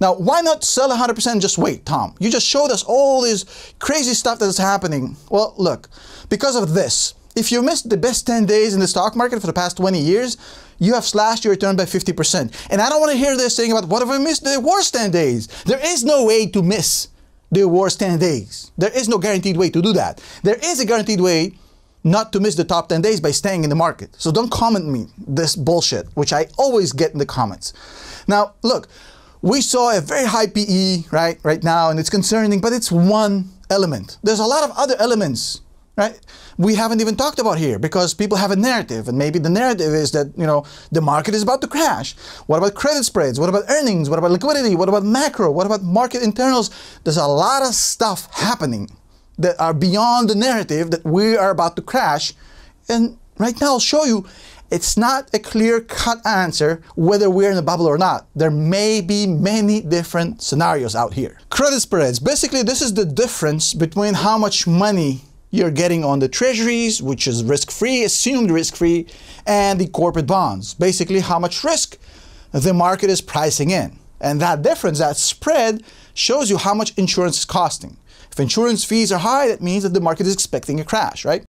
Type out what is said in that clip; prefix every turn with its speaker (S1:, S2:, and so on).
S1: Now, why not sell 100% and just wait, Tom? You just showed us all this crazy stuff that is happening. Well, look, because of this, if you missed the best 10 days in the stock market for the past 20 years, you have slashed your return by 50%. And I don't want to hear this saying about what if I missed the worst 10 days? There is no way to miss the worst 10 days. There is no guaranteed way to do that. There is a guaranteed way not to miss the top 10 days by staying in the market. So don't comment me this bullshit, which I always get in the comments. Now, look, we saw a very high PE right right now, and it's concerning, but it's one element. There's a lot of other elements right? We haven't even talked about here because people have a narrative, and maybe the narrative is that you know the market is about to crash. What about credit spreads? What about earnings? What about liquidity? What about macro? What about market internals? There's a lot of stuff happening that are beyond the narrative that we are about to crash. And right now, I'll show you. It's not a clear cut answer whether we're in a bubble or not. There may be many different scenarios out here. Credit spreads. Basically, this is the difference between how much money you're getting on the treasuries, which is risk-free, assumed risk-free, and the corporate bonds. Basically, how much risk the market is pricing in. And that difference, that spread, shows you how much insurance is costing. If insurance fees are high, that means that the market is expecting a crash, right?